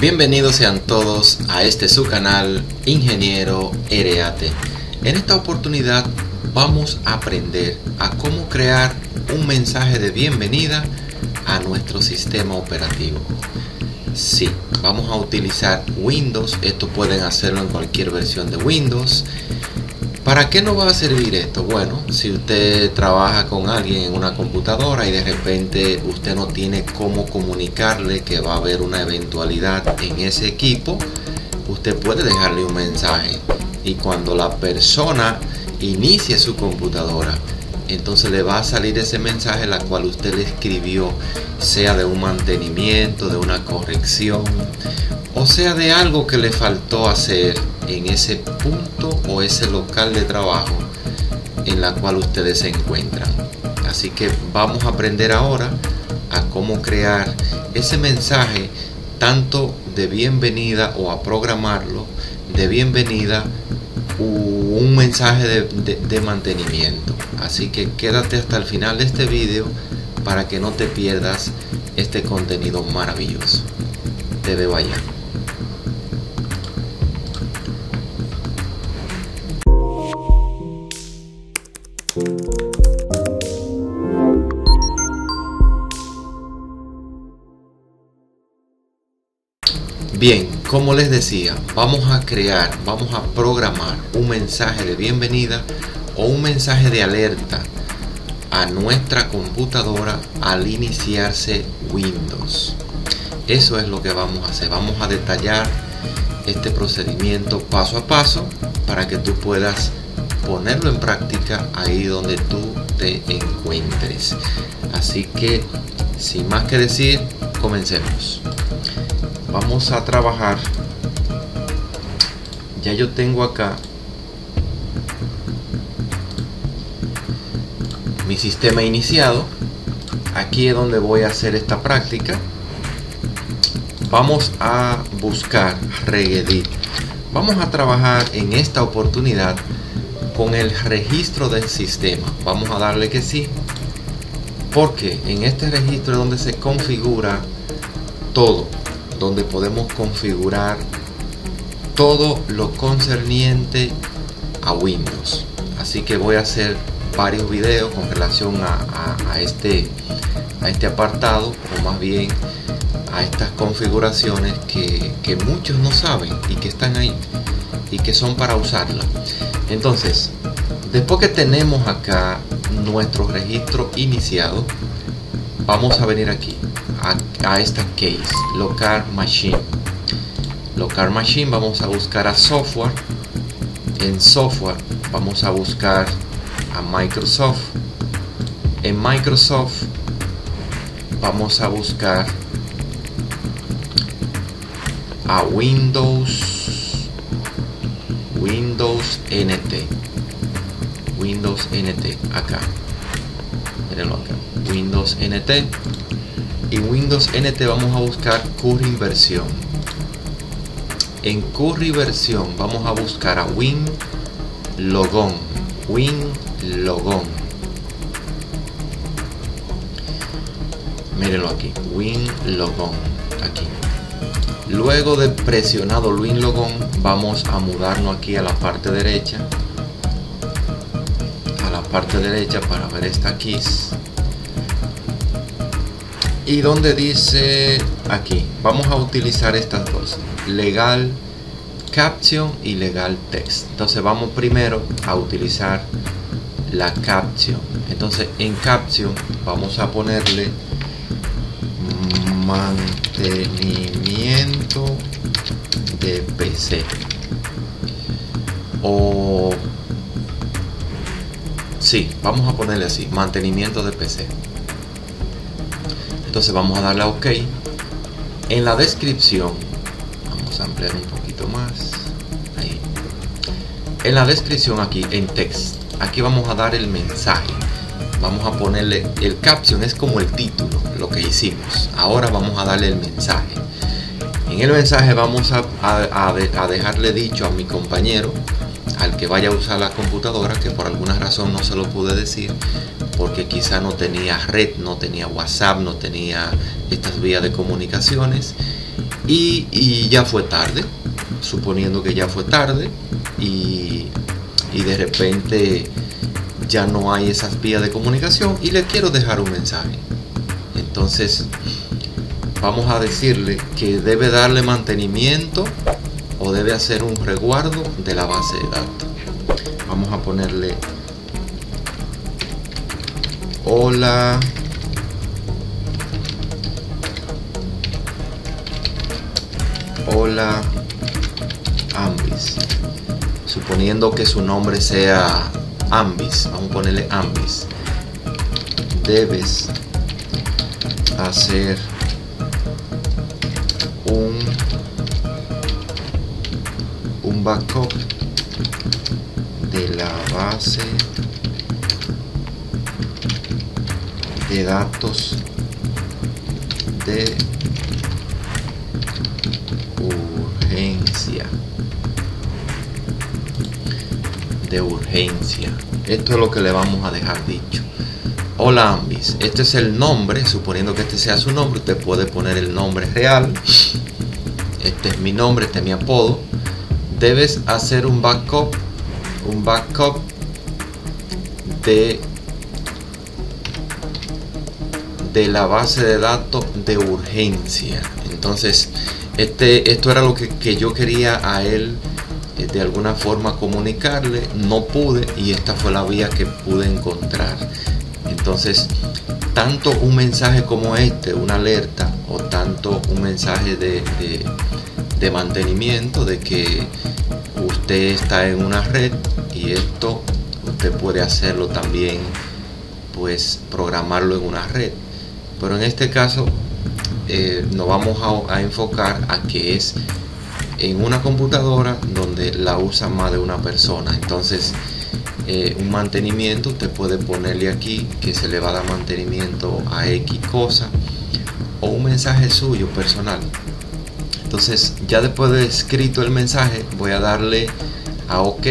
Bienvenidos sean todos a este su canal Ingeniero RAT. En esta oportunidad vamos a aprender a cómo crear un mensaje de bienvenida a nuestro sistema operativo. Sí, vamos a utilizar Windows, esto pueden hacerlo en cualquier versión de Windows. ¿Para qué nos va a servir esto? Bueno, si usted trabaja con alguien en una computadora y de repente usted no tiene cómo comunicarle que va a haber una eventualidad en ese equipo, usted puede dejarle un mensaje y cuando la persona inicie su computadora, entonces le va a salir ese mensaje la cual usted le escribió, sea de un mantenimiento, de una corrección, o sea de algo que le faltó hacer en ese punto o ese local de trabajo en la cual ustedes se encuentran. Así que vamos a aprender ahora a cómo crear ese mensaje tanto de bienvenida o a programarlo de bienvenida un mensaje de, mantenimiento. Así que quédate hasta el final de este vídeo para que no te pierdas este contenido maravilloso. Te veo allá. Bien, como les decía, vamos a crear, vamos a programar un mensaje de bienvenida o un mensaje de alerta a nuestra computadora al iniciarse Windows. Eso es lo que vamos a hacer. Vamos a detallar este procedimiento paso a paso para que tú puedas ponerlo en práctica ahí donde tú te encuentres. Así que, sin más que decir, comencemos vamos a trabajar. Ya yo tengo acá mi sistema iniciado. Aquí es donde voy a hacer esta práctica. Vamos a buscar regedit vamos a trabajar en esta oportunidad con el registro del sistema. Vamos a darle que sí porque en este registro es donde se configura todo donde podemos configurar todo lo concerniente a Windows. Así que voy a hacer varios videos con relación a, este, a este apartado, o más bien a estas configuraciones que, que muchos no saben y que están ahí y que son para usarla. Entonces, después que tenemos acá nuestro registro iniciado, vamos a venir aquí a, esta case local machine. Local machine vamos a buscar a software. En software vamos a buscar a Microsoft. En Microsoft vamos a buscar a Windows Windows NT Windows NT acá Windows NT y Windows NT vamos a buscar Curry versión en Curry versión vamos a buscar a Win Logon. Win Logon. Mírenlo aquí. Win Logon. Aquí. Luego de presionado Win Logon vamos a mudarnos aquí a la parte derecha. A la parte derecha para ver esta keys y donde dice aquí vamos a utilizar estas dos legal caption y legal text. Entonces vamos primero a utilizar la caption. Entonces en caption vamos a ponerle mantenimiento de PC o sí, vamos a ponerle así mantenimiento de PC entonces vamos a darle a OK. En la descripción vamos a ampliar un poquito más ahí. En la descripción aquí en text aquí vamos a dar el mensaje. Vamos a ponerle el caption es como el título lo que hicimos. Ahora vamos a darle el mensaje. En el mensaje vamos a, a dejarle dicho a mi compañero al que vaya a usar la computadora que por alguna razón no se lo pude decir porque quizá no tenía red, no tenía WhatsApp, no tenía estas vías de comunicaciones y, ya fue tarde, suponiendo que ya fue tarde y, y de repente ya no hay esas vías de comunicación y le quiero dejar un mensaje. Entonces, vamos a decirle que debe darle mantenimiento o debe hacer un resguardo de la base de datos. Vamos a ponerle hola. Hola Ambis. Suponiendo que su nombre sea Ambis vamos a ponerle Ambis. Debes hacer backup de la base de datos de urgencia. De urgencia. Esto es lo que le vamos a dejar dicho. Hola ambis. Este es el nombre suponiendo que este sea su nombre usted puede poner el nombre real. Este es mi nombre este es mi apodo debes hacer un backup un backup de de la base de datos de urgencia. Entonces, este, esto era lo que, yo quería a él eh, de alguna forma comunicarle. No pude y esta fue la vía que pude encontrar. Entonces, tanto un mensaje como este, una alerta, o tanto un mensaje de mantenimiento de que usted está en una red y esto usted puede hacerlo también pues programarlo en una red. Pero en este caso eh, nos vamos a, enfocar a que es en una computadora donde la usa más de una persona. Entonces eh, un mantenimiento usted puede ponerle aquí que se le va a dar mantenimiento a X cosa o un mensaje suyo personal entonces ya después de escrito el mensaje voy a darle a OK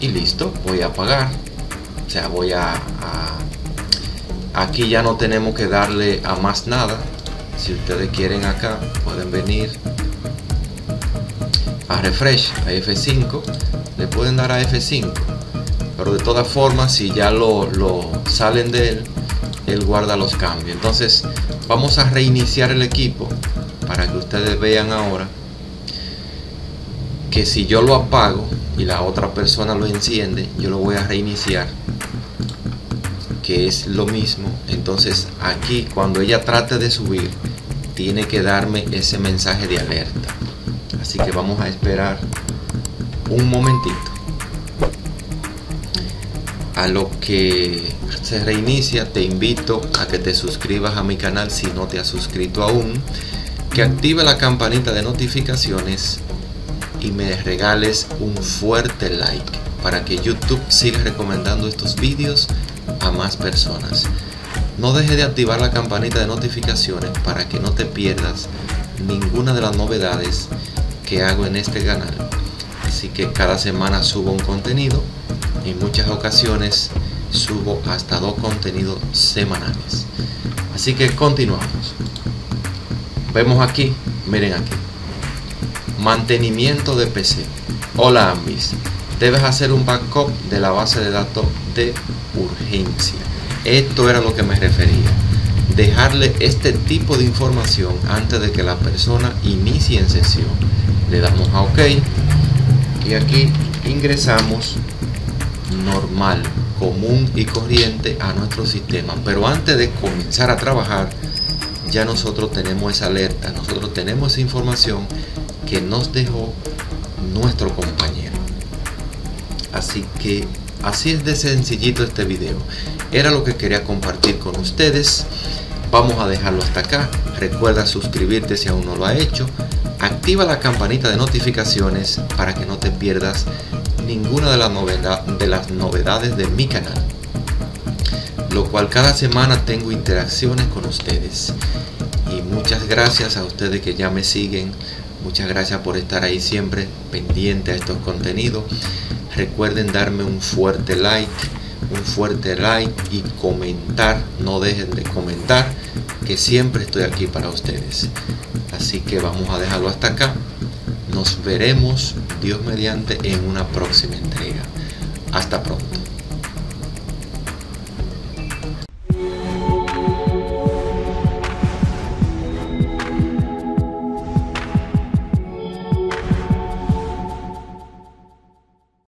y listo voy a apagar. O sea voy a aquí ya no tenemos que darle a más nada. Si ustedes quieren acá pueden venir a refresh a F5 le pueden dar a F5 pero de todas formas si ya lo, lo salen de él él guarda los cambios. Entonces vamos a reiniciar el equipo para que ustedes vean ahora que si yo lo apago y la otra persona lo enciende yo lo voy a reiniciar que es lo mismo. Entonces aquí cuando ella trate de subir tiene que darme ese mensaje de alerta. Así que vamos a esperar un momentito a lo que se reinicia te invito a que te suscribas a mi canal si no te has suscrito aún que active la campanita de notificaciones y me regales un fuerte like para que YouTube siga recomendando estos vídeos a más personas. No deje de activar la campanita de notificaciones para que no te pierdas ninguna de las novedades que hago en este canal. Así que cada semana subo un contenido. En muchas ocasiones subo hasta dos contenidos semanales. Así que continuamos. Vemos aquí, miren aquí. Mantenimiento de PC. Hola Ambis. Debes hacer un backup de la base de datos de urgencia. Esto era lo que me refería. Dejarle este tipo de información antes de que la persona inicie en sesión. Le damos a OK y aquí ingresamos normal, común y corriente a nuestro sistema. Pero antes de comenzar a trabajar, ya nosotros tenemos esa alerta, nosotros tenemos esa información que nos dejó nuestro compañero. Así que Así es de sencillito este video. Era lo que quería compartir con ustedes. Vamos a dejarlo hasta acá. Recuerda suscribirte si aún no lo ha hecho. Activa la campanita de notificaciones para que no te pierdas ninguna de, las de las novedades de mi canal. Lo cual cada semana tengo interacciones con ustedes. Y muchas gracias a ustedes que ya me siguen. Muchas gracias por estar ahí siempre pendiente a estos contenidos. Recuerden darme un fuerte like, un fuerte like y comentar. No dejen de comentar que siempre estoy aquí para ustedes. Así que vamos a dejarlo hasta acá. Nos veremos, Dios mediante, en una próxima entrega. Hasta pronto.